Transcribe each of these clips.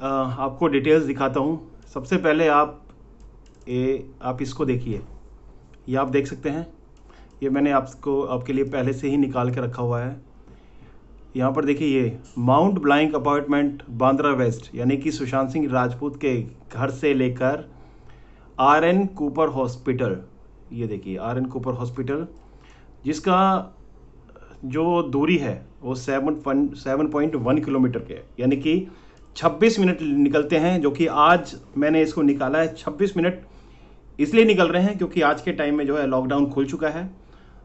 आपको डिटेल्स दिखाता हूँ। सबसे पहले आप ये, आप इसको देखिए। ये आप देख सकते हैं। ये मैंने आपको, आपके लिए पहले से ही निकाल के रखा हुआ है। यहाँ पर देखिए ये Mount Blanc apartment Bandra west यानी कि सुशांत सिंह राजपूत के घर से लेकर आर एन कूपर हॉस्पिटल ये देखिए आर एन कूपर हॉस्पिटल जिसका जो दूरी है, वो seven seven point one kilometre के, यानी कि 26 मिनट निकलते हैं, जो कि आज मैंने इसको निकाला है 26 मिनट। इसलिए निकल रहे हैं क्योंकि आज के टाइम में जो है लॉकडाउन खुल चुका है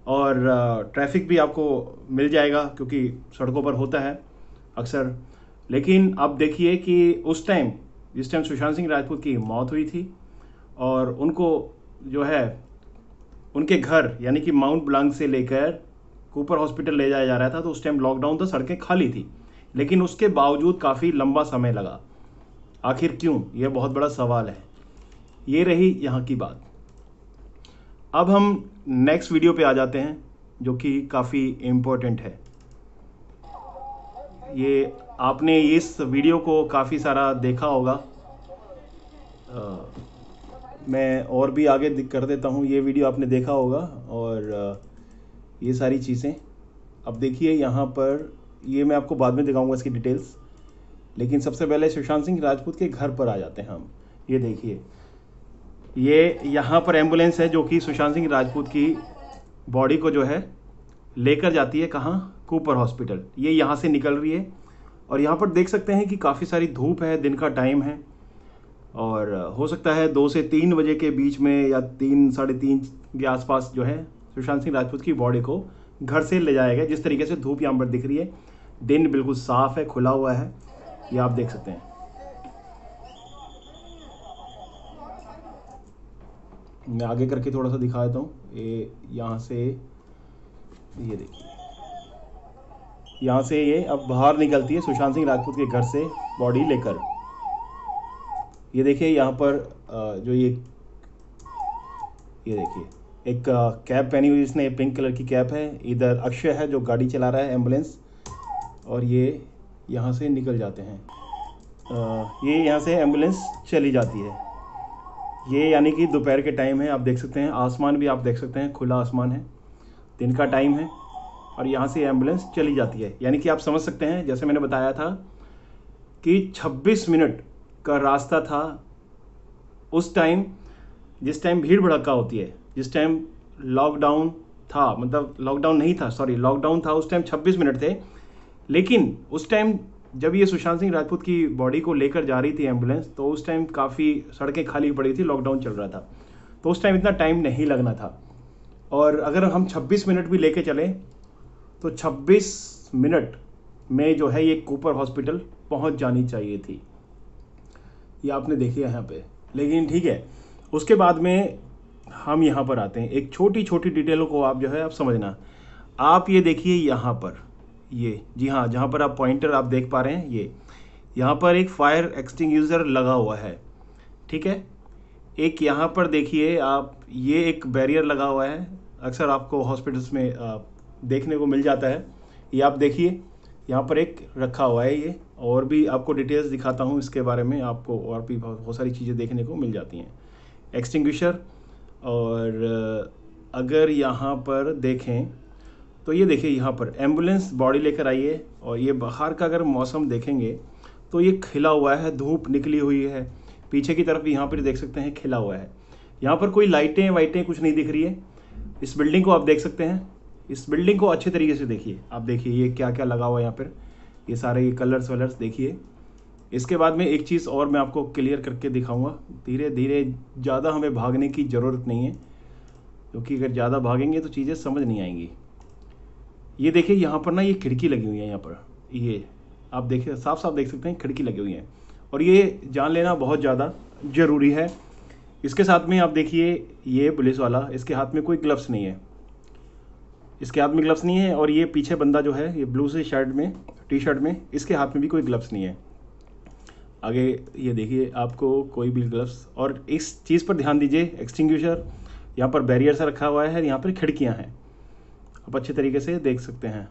और ट्रैफ़िक भी आपको मिल जाएगा क्योंकि सड़कों पर होता है अक्सर। लेकिन अब देखिए कि उस टाइम जिस टाइम सुशांत सिंह राजपूत की मौत हुई थी और उनको जो है, उनके घर, यानी कि माउंट ब्लांक से लेकर कूपर हॉस्पिटल ले जाया जा रहा था तो उस टाइम लॉकडाउन था सड़कें खाली थी। लेकिन उसके बावजूद काफ़ी लंबा समय लगा। आखिर क्यों? यह बहुत बड़ा सवाल है। ये रही यहाँ की बात। अब हम नेक्स्ट वीडियो पे आ जाते हैं जो कि काफ़ी इम्पोर्टेंट है। ये आपने इस वीडियो को काफ़ी सारा देखा होगा। आ, मैं और भी आगे कर देता हूँ। ये वीडियो आपने देखा होगा और ये सारी चीज़ें। अब देखिए यहाँ पर ये मैं आपको बाद में दिखाऊँगा इसकी डिटेल्स लेकिन सबसे पहले सुशांत सिंह राजपूत के घर पर आ जाते हैं हम। ये देखिए। ये यहाँ पर एंबुलेंस है जो कि सुशांत सिंह राजपूत की बॉडी को जो है लेकर जाती है कहाँ? कूपर हॉस्पिटल ये यहाँ से निकल रही है। और यहाँ पर देख सकते हैं कि काफ़ी सारी धूप है, दिन का टाइम है। और हो सकता है दो से तीन बजे के बीच में या तीन, साढ़े तीन के आसपास जो है सुशांत सिंह राजपूत की बॉडी को घर से ले जाया गया। जिस तरीके से धूप यहाँ पर दिख रही है। दिन बिल्कुल साफ़ है, खुला हुआ है। ये आप देख सकते हैं। मैं आगे करके थोड़ा सा दिखा देता हूँ। ये यहाँ से, ये देखिए यहाँ से ये अब बाहर निकलती है सुशांत सिंह राजपूत के घर से बॉडी लेकर। ये देखिए यहाँ पर जो ये ये देखिए। एक कैप पहनी हुई जिसने पिंक कलर की कैप है। इधर अक्षय है जो गाड़ी चला रहा है एंबुलेंस। और ये यहाँ से निकल जाते हैं। ये यहाँ से एंबुलेंस चली जाती है। ये यानी कि दोपहर के टाइम है, आप देख सकते हैं। आसमान भी आप देख सकते हैं, खुला आसमान है। दिन का टाइम है और यहाँ से एंबुलेंस चली जाती है। यानी कि आप समझ सकते हैं, जैसे मैंने बताया था कि 26 मिनट का रास्ता था उस टाइम, जिस टाइम भीड़ भड़का होती है, जिस टाइम लॉकडाउन था मतलब लॉकडाउन नहीं था, सॉरी, लॉकडाउन था उस टाइम 26 मिनट थे। लेकिन उस टाइम जब ये सुशांत सिंह राजपूत की बॉडी को लेकर जा रही थी एंबुलेंस तो उस टाइम काफ़ी सड़कें खाली पड़ी थी लॉकडाउन चल रहा था। तो उस टाइम इतना टाइम नहीं लगना था। और अगर हम 26 मिनट भी लेके चले तो 26 मिनट में जो है ये कूपर हॉस्पिटल पहुँच जानी चाहिए थी। ये आपने देखी है यहाँ पे। लेकिन ठीक है, उसके बाद में हम यहाँ पर आते हैं। एक छोटी छोटी डिटेलों को आप जो है आप समझना। आप ये देखिए यहाँ पर। ये, जी हाँ जहाँ पर आप पॉइंटर आप देख पा रहे हैं, ये। यहाँ पर एक फायर एक्सटिंग्यूज़र लगा हुआ है, ठीक है? एक यहाँ पर देखिए, आप, ये एक बैरियर लगा हुआ है। अक्सर आपको हॉस्पिटल्स में देखने को मिल जाता है। ये आप देखिए, यहाँ पर एक रखा हुआ है ये, और भी आपको डिटेल्स दिखाता हूँ, इसके बारे में आपको और भी बहुत सारी चीज़ें देखने को मिल जाती हैं। एक्सटिंग्विशर और, अगर यहाँ पर देखें तो ये देखिए यहाँ पर एंबुलेंस बॉडी लेकर आई है और ये बाहर का अगर मौसम देखेंगे तो ये खिला हुआ है, धूप निकली हुई है। पीछे की तरफ़ यहाँ पर देख सकते हैं खिला हुआ है। यहाँ पर कोई लाइटें, वाइटें कुछ नहीं दिख रही है। इस बिल्डिंग को आप देख सकते हैं। इस बिल्डिंग को अच्छे तरीके से देखिए। आप देखिए ये क्या क्या लगा हुआ है यहाँ पर। ये सारे ये कलर्स वलर्स देखिए। इसके बाद में एक चीज़ और मैं आपको क्लियर करके दिखाऊँगा। धीरे धीरे ज़्यादा हमें भागने की ज़रूरत नहीं है, क्योंकि अगर ज़्यादा भागेंगे तो चीज़ें समझ नहीं आएँगी। ये देखिए, यहाँ पर ना ये खिड़की लगी हुई है, यहाँ पर। ये, आप देखिए साफ़ साफ़ देख सकते हैं, खिड़की लगी हुई है। और ये जान लेना बहुत ज़्यादा ज़रूरी है। इसके साथ में आप देखिए, ये पुलिस वाला, इसके हाथ में कोई ग्लव्स नहीं है। इसके हाथ में ग्लव्स नहीं है और ये पीछे बंदा जो है, ये ब्लू से शर्ट में टी शर्ट में, इसके हाथ में भी कोई ग्लव्स नहीं है। आगे ये देखिए, आपको कोई भी ग्लव्स और इस चीज़ पर ध्यान दीजिए एक्सटिंग्विशर यहाँ पर बैरियर सा रखा हुआ है, यहाँ पर खिड़कियाँ हैं। आप अच्छे तरीके से देख सकते हैं।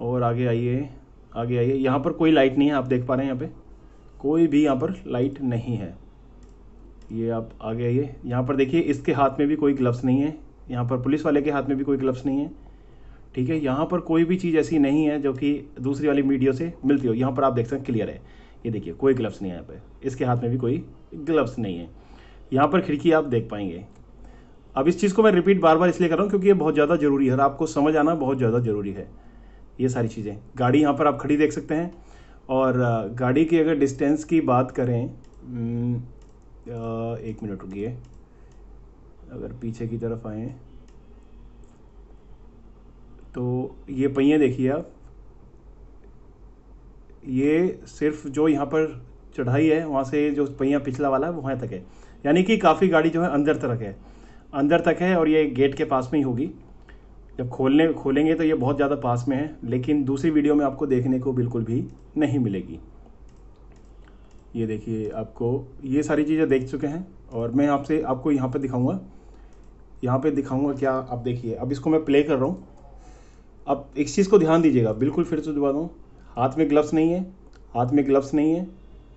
और आगे आइए आगे आइए। यहाँ पर कोई लाइट नहीं है, आप देख पा रहे हैं यहाँ पे। कोई भी यहाँ पर लाइट नहीं है। ये आप आगे आइए। यहाँ पर देखिए, इसके हाथ में भी कोई ग्लव्स नहीं है। यहाँ पर पुलिस वाले के हाथ में भी कोई ग्लव्स नहीं है। ठीक है, यहाँ पर कोई भी चीज़ ऐसी नहीं है जो कि दूसरी वाली वीडियो से मिलती हो। यहाँ पर आप देख सकते हैं क्लियर है। ये देखिए, कोई ग्लव्स नहीं है यहाँ पर इसके हाथ में भी कोई ग्लव्स नहीं है। यहाँ पर खिड़की आप देख पाएँगे। अब इस चीज़ को मैं रिपीट बार बार इसलिए कर रहा हूँ क्योंकि ये बहुत ज़्यादा ज़रूरी है और आपको समझ आना बहुत ज़्यादा ज़रूरी है। ये सारी चीज़ें। गाड़ी यहाँ पर आप खड़ी देख सकते हैं और गाड़ी की अगर डिस्टेंस की बात करें एक मिनट रुकिए। अगर पीछे की तरफ़ आए तो ये पहिए देखिए आप। ये सिर्फ़ जो यहाँ पर चढ़ाई है, वहाँ से जो पहिया पिछला वाला है वहाँ तक है। यानी कि काफ़ी गाड़ी जो है अंदर तक है। अंदर तक है और ये गेट के पास में ही होगी। जब खोलने, खोलेंगे तो ये बहुत ज़्यादा पास में है, लेकिन दूसरी वीडियो में आपको देखने को बिल्कुल भी नहीं मिलेगी। ये देखिए आपको, ये सारी चीज़ें देख चुके हैं और मैं आपसे, आपको यहाँ पर दिखाऊँगा। यहाँ पे दिखाऊँगा क्या आप देखिए। अब इसको मैं प्ले कर रहा हूँ। अब एक चीज़ को ध्यान दीजिएगा। बिल्कुल फिर से दोबारा हाथ में ग्लव्स नहीं है, हाथ में ग्लव्स नहीं है,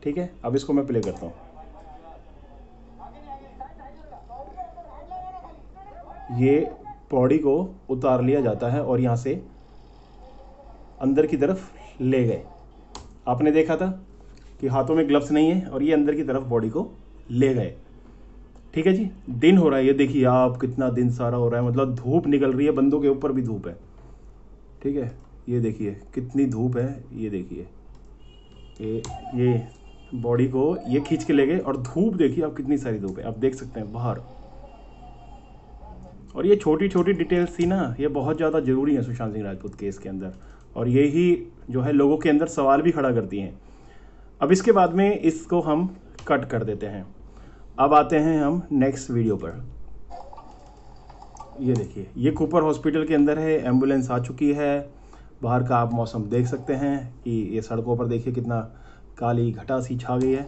ठीक है? अब इसको मैं प्ले करता हूँ। ये पौड़ी को उतार लिया जाता है और यहाँ से अंदर की तरफ़ ले गए। आपने देखा था कि हाथों में ग्लव्स नहीं है और ये अंदर की तरफ़ बॉडी को ले गए। ठीक है जी? दिन हो रहा है। ये देखिए, आप कितना दिन सारा हो रहा है। मतलब धूप निकल रही है, बंदों के ऊपर भी धूप है। ठीक है? ये देखिए, कितनी धूप है। ये देखिए। ये ये बॉडी को ये खींच के ले गए और धूप देखिए आप कितनी सारी धूप है। आप देख सकते हैं बाहर। और ये छोटी छोटी डिटेल्स थी ना, ये बहुत ज़्यादा ज़रूरी है सुशांत सिंह राजपूत केस के अंदर। और यही जो है लोगों के अंदर सवाल भी खड़ा करती हैं। अब इसके बाद में इसको हम कट कर देते हैं। अब आते हैं हम नेक्स्ट वीडियो पर। ये देखिए, ये कूपर हॉस्पिटल के अंदर है, एंबुलेंस आ चुकी है। बाहर का आप मौसम देख सकते हैं कि ये सड़कों पर देखिए कितना काली घटा सी छा गई है।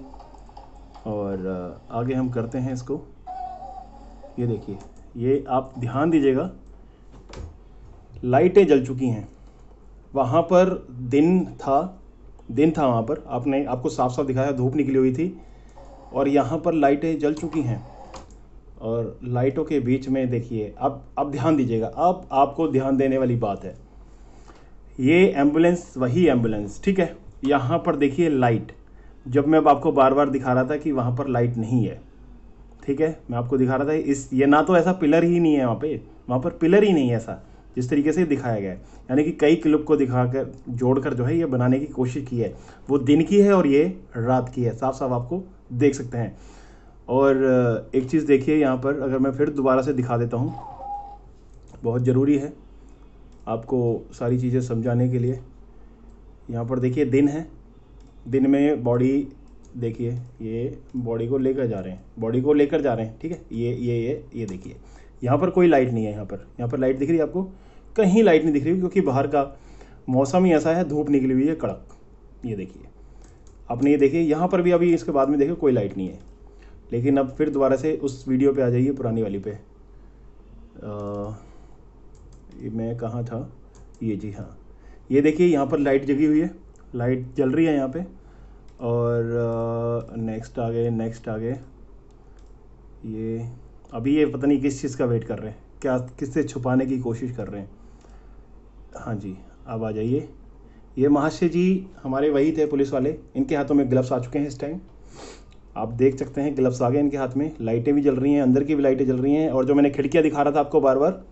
और, आगे हम करते हैं इसको। ये देखिए ये आप ध्यान दीजिएगा, लाइटें जल चुकी हैं। वहाँ पर दिन था दिन था वहाँ पर। आपने, आपको साफ़ साफ़ दिखाया, धूप निकली हुई थी और यहाँ पर लाइटें जल चुकी हैं। और लाइटों के बीच में देखिए अब अब ध्यान दीजिएगा अब आपको ध्यान देने वाली बात है। ये एंबुलेंस, वही एंबुलेंस, ठीक है? यहाँ पर देखिए लाइट। जब मैं अब आपको बार बार दिखा रहा था कि वहाँ पर लाइट नहीं है। ठीक है, मैं आपको दिखा रहा था, इस, ये ना तो ऐसा पिलर ही नहीं है वहाँ पे, वहाँ पर पिलर ही नहीं है ऐसा, जिस तरीके से दिखाया गया है। यानी कि कई क्लिप को दिखाकर, जोड़कर जो है ये बनाने की कोशिश की है। वो दिन की है और ये रात की है साफ़ साफ़ आपको देख सकते हैं। और, एक चीज़ देखिए यहाँ पर, अगर मैं फिर दोबारा से दिखा देता हूँ। बहुत ज़रूरी है आपको सारी चीज़ें समझाने के लिए। यहाँ पर देखिए, दिन है, दिन में बॉडी देखिए ये बॉडी को लेकर जा रहे हैं। बॉडी को लेकर जा रहे हैं ठीक है? ये ये ये ये देखिए। यहाँ पर कोई लाइट नहीं है यहाँ पर। यहाँ पर लाइट दिख रही है आपको? कहीं लाइट नहीं दिख रही क्योंकि बाहर का मौसम ही ऐसा है धूप निकली हुई है कड़क। ये देखिए। आपने ये देखिए यहाँ पर भी अभी इसके बाद में देखिए कोई लाइट नहीं है। लेकिन अब फिर दोबारा से उस वीडियो पे आ जाइए पुरानी वाली पे। आ, मैं कहाँ था? ये जी हाँ। ये देखिए यहाँ पर लाइट जगी हुई है। लाइट जल रही है यहाँ पे। और नेक्स्ट आ गए नेक्स्ट आ गए ये, अभी ये पता नहीं किस चीज़ का वेट कर रहे हैं। क्या, किससे छुपाने की कोशिश कर रहे हैं? हाँ जी, अब आ जाइए। ये महाशय जी हमारे वही थे पुलिस वाले। इनके हाथों में ग्लव्स आ चुके हैं इस टाइम आप देख सकते हैं ग्लव्स आ गए इनके हाथ में। लाइटें भी जल रही हैं, अंदर की भी लाइटें जल रही हैं। और जो मैंने खिड़कियाँ दिखा रहा था आपको बार बार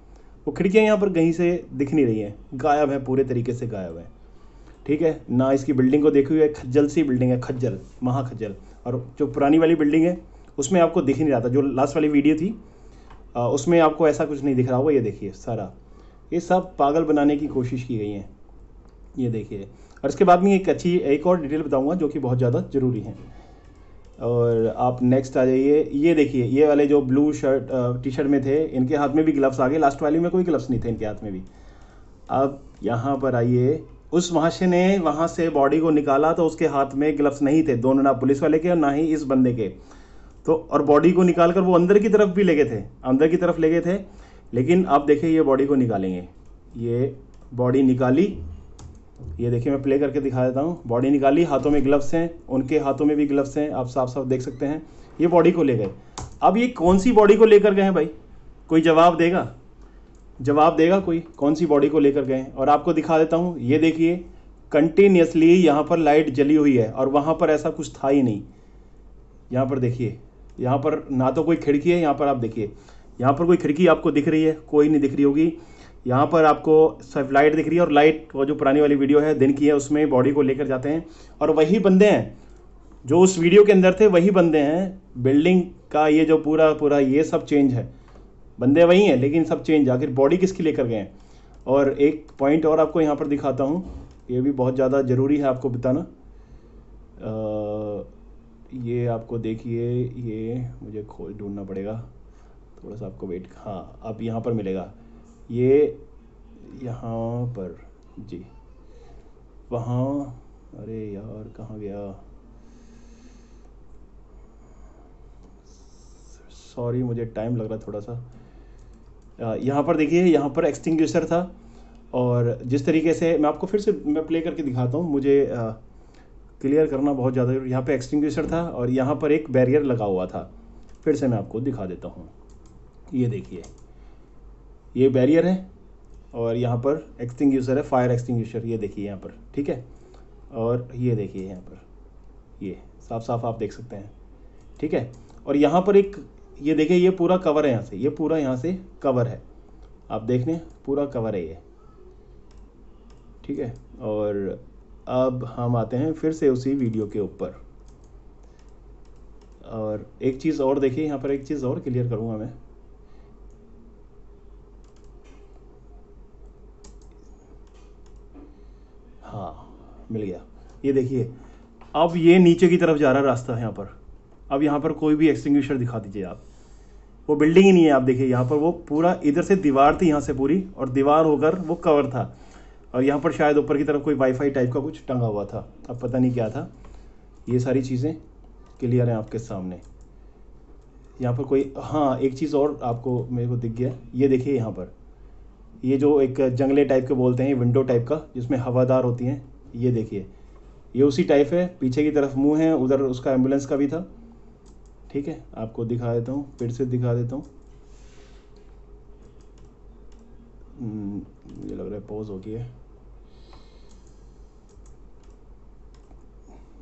वो खिड़कियाँ यहाँ पर कहीं से दिख नहीं रही हैं। गायब हैं, पूरे तरीके से गायब है। ठीक है? ना इसकी बिल्डिंग को देखी हुई है, खज्जल सी बिल्डिंग है, खज्जल, महाखज्जल। और जो पुरानी वाली बिल्डिंग है, उसमें आपको दिख नहीं रहा था, जो लास्ट वाली वीडियो थी उसमें आपको ऐसा कुछ नहीं दिख रहा होगा। ये देखिए, सारा। ये सब पागल बनाने की कोशिश की गई है। ये देखिए। और इसके बाद में एक अच्छी, एक और डिटेल बताऊँगा, जो कि बहुत ज़्यादा ज़रूरी है। और आप नेक्स्ट आ जाइए। ये देखिए, ये वाले जो ब्लू शर्ट टी शर्ट में थे, इनके हाथ में भी ग्लव्स आ गए। लास्ट वाली में कोई ग्लव्स नहीं थे इनके हाथ में भी। अब यहाँ पर आइए। उस महाशय ने वहाँ से बॉडी को निकाला तो उसके हाथ में ग्लव्स नहीं थे, दोनों ना पुलिस वाले के और ना ही इस बंदे के। तो और बॉडी को निकाल कर वो अंदर की तरफ़ भी ले गए थे, अंदर की तरफ़ ले गए थे, लेकिन आप देखिए ये बॉडी को निकालेंगे। ये बॉडी निकाली, ये देखिए मैं प्ले करके दिखा देता हूँ। बॉडी निकाली, हाथों में ग्लव्स हैं, उनके हाथों में भी ग्लव्स हैं, आप साफ़ साफ़ देख सकते हैं। ये बॉडी को ले गए। अब ये कौन सी बॉडी को लेकर गए हैं भाई? कोई जवाब देगा? जवाब देगा कोई, कौन सी बॉडी को लेकर गए और आपको दिखा देता हूँ, ये देखिए कंटिन्यूसली यहाँ पर लाइट जली हुई है, और वहाँ पर ऐसा कुछ था ही नहीं। यहाँ पर देखिए, यहाँ पर ना तो कोई खिड़की है, यहाँ पर आप देखिए। यहाँ पर कोई खिड़की आपको दिख रही है, कोई नहीं दिख रही होगी। यहाँ पर आपको सिर्फ़ लाइट दिख रही है, और लाइट वो जो पुरानी वाली वीडियो है, दिन की है, उसमें बॉडी को लेकर जाते हैं। और वही बंदे हैं, जो उस वीडियो के अंदर थे, वही बंदे हैं बिल्डिंग का ये जो पूरा पूरा ये सब चेंज है। बंदे वही हैं, लेकिन सब चेंज आखिर बॉडी किसकी लेकर गए हैं? और एक पॉइंट और आपको यहाँ पर दिखाता हूँ, ये भी बहुत ज़्यादा ज़रूरी है आपको बताना। ये आपको देखिए, ये मुझे खोज ढूंढना पड़ेगा। थोड़ा सा आपको वेट हाँ अब यहाँ पर मिलेगा। ये यहाँ पर, जी। वहाँ, अरे यार, कहाँ गया? सॉरी मुझे टाइम लग रहा थोड़ा सा। यहाँ पर देखिए, यहाँ पर एक्सटिंग्विशर था और जिस तरीके से मैं आपको फिर से, मैं प्ले करके दिखाता हूँ, मुझे क्लियर करना बहुत ज़्यादा यहाँ पे एक्सटिंग्विशर था और यहाँ पर एक बैरियर लगा हुआ था। फिर से मैं आपको दिखा देता हूँ। ये देखिए, ये बैरियर है और यहाँ पर एक्सटिंग्विशर है फायर एक्सटिंग्विशर ये देखिए यहाँ पर, ठीक है? और ये देखिए यहाँ पर, ये साफ़ साफ़ आप देख सकते हैं, ठीक है? और यहाँ पर एक ये देखिए, ये पूरा कवर है यहाँ से, ये पूरा यहाँ से कवर है। आप देख लें, पूरा कवर है ये। ठीक है? और अब हम आते हैं फिर से उसी वीडियो के ऊपर। और एक चीज़ और देखिए, यहाँ पर एक चीज़ और क्लियर करूँगा मैं। हाँ मिल गया। ये देखिए, अब ये नीचे की तरफ़ जा रहा रास्ता है यहाँ पर। अब यहाँ पर कोई भी एक्सटिंग्विशर दिखा दीजिए आप। वो बिल्डिंग ही नहीं है, आप देखिए, यहाँ पर वो पूरा इधर से दीवार थी, यहाँ से पूरी, और दीवार होकर वो कवर था। और यहाँ पर शायद ऊपर की तरफ़ कोई वाईफाई टाइप का कुछ टंगा हुआ था। अब पता नहीं क्या था। ये सारी चीज़ें क्लियर हैं आपके सामने। यहाँ पर कोई हाँ एक चीज़ और आपको मेरे को दिख गया। ये देखिए यहाँ पर। ये जो एक जंगले टाइप के बोलते हैं विंडो टाइप का, जिसमें हवादार होती हैं, ये देखिए। ये उसी टाइप है, पीछे की तरफ़ मुँह है, उधर उसका एंबुलेंस का भी था। ठीक है आपको दिखा देता हूँ फिर से दिखा देता हूँ। हम्म, मुझे लग रहा है पॉज हो गया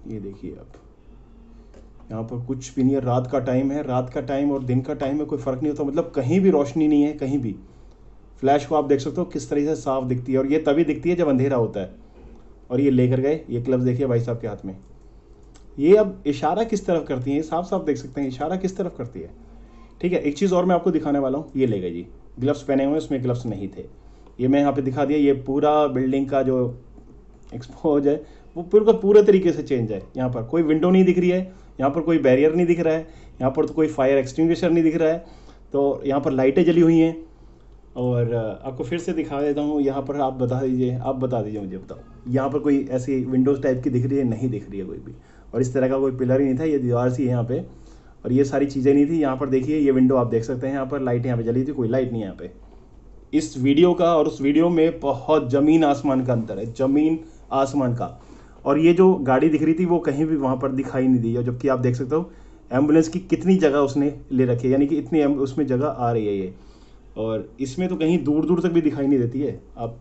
ये देखिए आप। यहाँ पर कुछ भी नहीं है रात का टाइम है रात का टाइम और दिन का टाइम में कोई फ़र्क नहीं होता मतलब कहीं भी रोशनी नहीं है कहीं भी। फ्लैश को आप देख सकते हो किस तरीके से साफ़ दिखती है और ये तभी दिखती है जब अंधेरा होता है। और ये लेकर गए ये क्लब देखिए भाई साहब के हाथ में। ये अब इशारा किस तरफ़ करती है साफ़ साफ़ देख सकते हैं, इशारा किस तरफ़ करती है। ठीक है, एक चीज़ और मैं आपको दिखाने वाला हूँ, ये ले गए जी। ग्लव्स पहने हुए उसमें ग्लव्स नहीं थे। ये मैं यहाँ पे दिखा दिया, ये पूरा बिल्डिंग का जो एक्सपोज है, वो पूरा पूरे तरीके से चेंज है। यहाँ पर कोई विंडो नहीं दिख रही है, यहाँ पर कोई बैरियर नहीं दिख रहा है, यहाँ पर तो कोई फायर एक्सटिंग्विशर नहीं दिख रहा है। तो यहाँ पर लाइटें जली हुई हैं। और आपको फिर से दिखा देता हूँ, यहाँ पर आप बता दीजिए, आप बता दीजिए, मुझे बताओ। यहाँ पर कोई ऐसी विंडोज़ टाइप की दिख रही है, नहीं दिख रही है कोई भी। और इस तरह का कोई पिलर ही नहीं था, ये दीवार सी है यहाँ पे। और ये सारी चीज़ें नहीं थी। यहाँ पर देखिए, ये विंडो आप देख सकते हैं, यहाँ पर लाइट यहाँ पे जली थी, कोई लाइट नहीं यहाँ पे। इस वीडियो का और उस वीडियो में बहुत ज़मीन आसमान का अंतर है, ज़मीन आसमान का। और ये जो गाड़ी दिख रही थी, वो कहीं भी वहाँ पर दिखाई नहीं दी जबकि आप देख सकते हो एंबुलेंस की कितनी जगह उसने ले रखी है, यानी कि इतनी उसमें जगह आ रही है ये। और इसमें तो कहीं दूर दूर तक भी दिखाई नहीं देती है। आप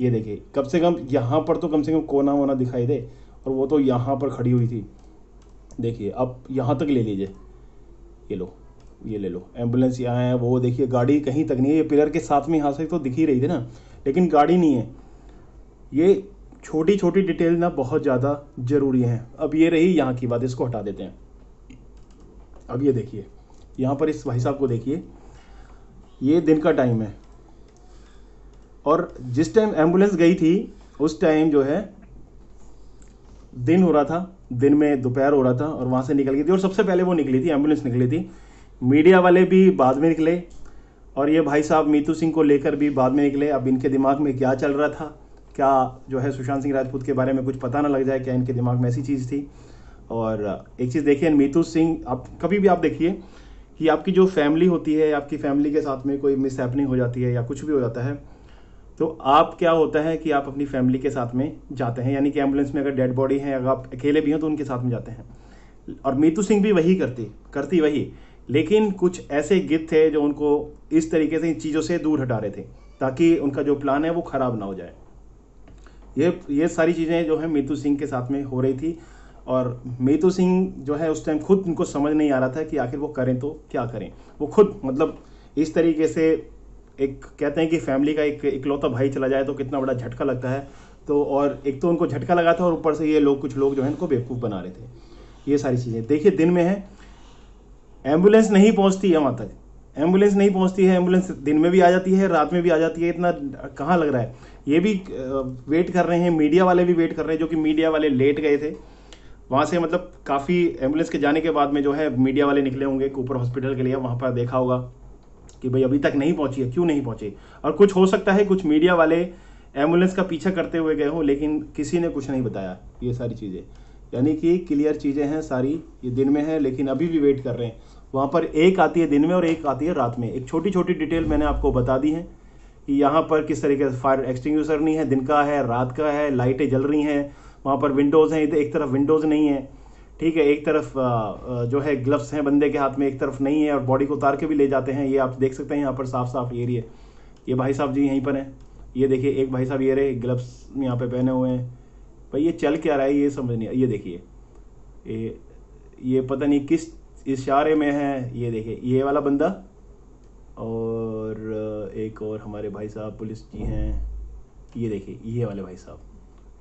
ये देखिए, कम से कम यहाँ पर तो कम से कम कोना वोना दिखाई दे और वो तो यहाँ पर खड़ी हुई थी। देखिए, अब यहाँ तक ले लीजिए। ये लो, ये ले लो। एंबुलेंस यहाँ है, वो देखिए, गाड़ी कहीं तक नहीं है। ये पिलर के साथ में यहाँ से तो दिख ही रही थी ना, लेकिन गाड़ी नहीं है। ये छोटी छोटी डिटेल ना बहुत ज़्यादा ज़रूरी है। अब ये रही यहाँ की बात, इसको हटा देते हैं। अब ये देखिए, यहाँ पर इस भाई साहब को देखिए। ये दिन का टाइम है। और जिस टाइम एंबुलेंस गई थी, उस टाइम जो है दिन हो रहा था, दिन में दोपहर हो रहा था और वहाँ से निकल गई थी और सबसे पहले वो निकली थी एंबुलेंस निकली थी। मीडिया वाले भी बाद में निकले और ये भाई साहब मीतू सिंह को लेकर भी बाद में निकले। अब इनके दिमाग में क्या चल रहा था, क्या जो है सुशांत सिंह राजपूत के बारे में कुछ पता ना लग जाए, क्या इनके दिमाग में ऐसी चीज़ थी? और एक चीज़ देखिए, मीतू सिंह, आप कभी भी आप देखिए कि आपकी जो फैमिली होती है, आपकी फैमिली के साथ में कोई मिस हो जाती है या कुछ भी हो जाता है तो आप क्या होता है कि आप अपनी फैमिली के साथ में जाते हैं? यानी कि एंबुलेंस में अगर डेड बॉडी है, अगर आप अकेले भी हो तो उनके साथ में जाते हैं। और मीतू सिंह भी वही करती करती वही। लेकिन कुछ ऐसे गित थे जो उनको इस तरीके से इन चीज़ों से दूर हटा रहे थे, ताकि उनका जो प्लान है वो ख़राब ना हो जाए। ये ये सारी चीज़ें जो है मीतू सिंह के साथ में हो रही थी। और मीतू सिंह जो है उस टाइम खुद उनको समझ नहीं आ रहा था कि आखिर वो करें तो क्या करें? वो खुद मतलब इस तरीके से एक कहते हैं कि फैमिली का एक इकलौता भाई चला जाए तो कितना बड़ा झटका लगता है। तो और एक तो उनको झटका लगा था और ऊपर से ये लोग, कुछ लोग जो है, इनको बेवकूफ़ बना रहे थे। ये सारी चीज़ें। देखिए, दिन में है। एंबुलेंस नहीं पहुँचती है वहाँ तक। एंबुलेंस नहीं पहुँचती है। एंबुलेंस दिन में भी आ जाती है, रात में भी आ जाती है। इतना कहाँ लग रहा है? ये भी वेट कर रहे हैं। मीडिया वाले भी वेट कर रहे हैं, जो कि मीडिया वाले लेट गए थे। वहाँ से मतलब काफ़ी एंबुलेंस के जाने के बाद में जो है मीडिया वाले निकले होंगे ऊपर हॉस्पिटल के लिए। वहाँ पर देखा होगा। कि भाई अभी तक नहीं पहुँची है, क्यों नहीं पहुँची? और कुछ हो सकता है कुछ मीडिया वाले एंबुलेंस का पीछा करते हुए गए हों, लेकिन किसी ने कुछ नहीं बताया ये सारी चीज़ें। यानी कि क्लियर चीज़ें हैं सारी, ये दिन में है, लेकिन अभी भी वेट कर रहे हैं। वहाँ पर एक आती है दिन में और एक आती है रात में। एक छोटी छोटी डिटेल मैंने आपको बता दी है कि यहाँ पर किस तरीके से फायर एक्सटिंग्यूशर नहीं है, दिन का है, रात का है, लाइटें जल रही हैं, वहाँ पर विंडोज़ हैं, इधर एक तरफ़ विंडोज़ नहीं है। ठीक है, एक तरफ़ जो है ग्लव्स हैं बंदे के हाथ में, एक तरफ़ नहीं है और बॉडी को उतार के भी ले जाते हैं। ये आप देख सकते हैं, यहाँ पर साफ़ साफ़ एरिया ये भाई साहब जी यहीं पर हैं। ये देखिए, एक भाई साहब ये रहे ग्लव्स यहाँ पे पहने हुए हैं। भाई ये चल क्या रहा है, ये समझ नहीं ये देखिए। ये ये पता नहीं किस इशारे में है, ये देखिए, ये वाला बंदा और एक और हमारे भाई साहब, पुलिस जी हैं। ये देखिए, ये वाले भाई साहब।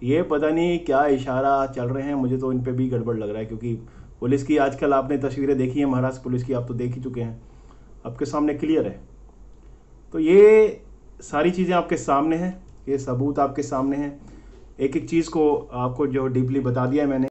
ये पता नहीं क्या इशारा चल रहे हैं, मुझे तो इन पर भी गड़बड़ लग रहा है, क्योंकि पुलिस की आजकल आपने तस्वीरें देखी हैं, महाराष्ट्र पुलिस की आप तो देख ही चुके हैं। आपके सामने क्लियर है। तो ये सारी चीज़ें आपके सामने हैं, ये सबूत आपके सामने हैं। एक एक चीज़ को आपको जो डीपली बता दिया है मैंने।